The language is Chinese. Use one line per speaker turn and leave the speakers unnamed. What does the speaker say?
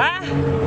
来